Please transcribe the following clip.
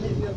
Yun.